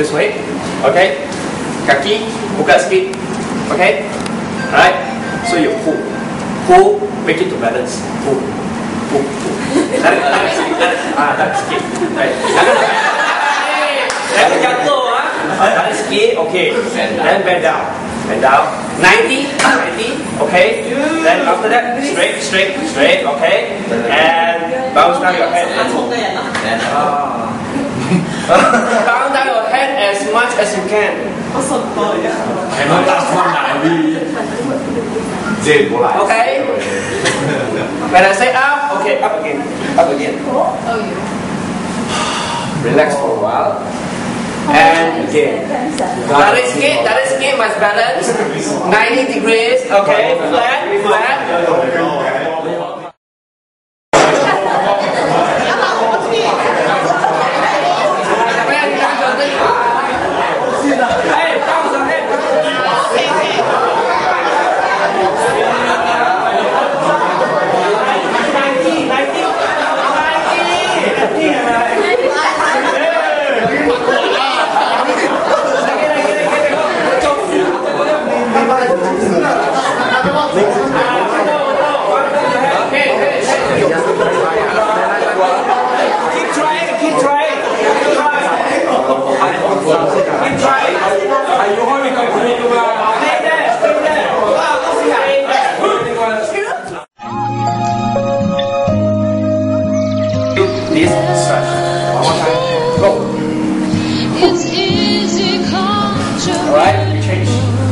this way. Okay. Kaki buka sikit. Okay. Alright. So you pull. Pull. Make it to balance. Pull. Pull. Pull. Tarik, tarik sikit. Tarik. Ah, tarik sikit. Right. Jangan Jangan jatuh ah. Tarik sikit. Okay. Then bend down. Bend down. 90. 90. Okay. Then after that, straight, straight, straight. Okay. And bounce down your head. Ah. Bounce down your head as much as you can. Emang tak semua nabi. Z mulai. Oke. When I say up, okay, up again, up again. Oh, yeah. Relax for a while. And again. That is key, that is key, must balance. 90 degrees, okay, flat, flat. Alright, we change.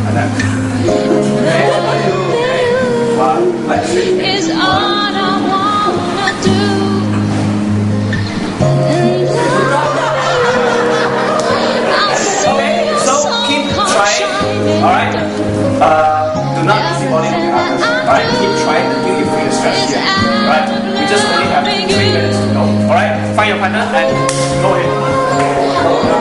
And then. Is all I wanna do. And I see Okay, your so keep trying. Alright? Uh, do not easy the others. Alright, keep trying until you feel stretch here. Alright? We just only have three minutes to go. Alright? Find your partner and go ahead.